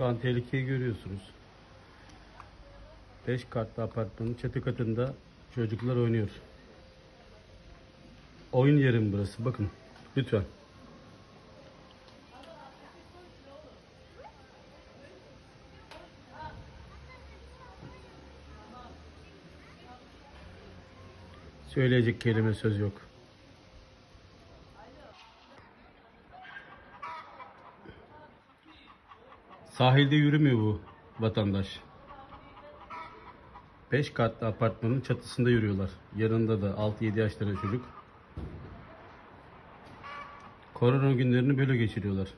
Şu an tehlikeyi görüyorsunuz. 5 katlı apartmanın çatı katında çocuklar oynuyor. Oyun yerim burası. Bakın. Lütfen. Söyleyecek kelime söz yok. Sahilde yürümüyor bu vatandaş. 5 katlı apartmanın çatısında yürüyorlar. Yanında da 6-7 yaşlarında çocuk. Korona günlerini böyle geçiriyorlar.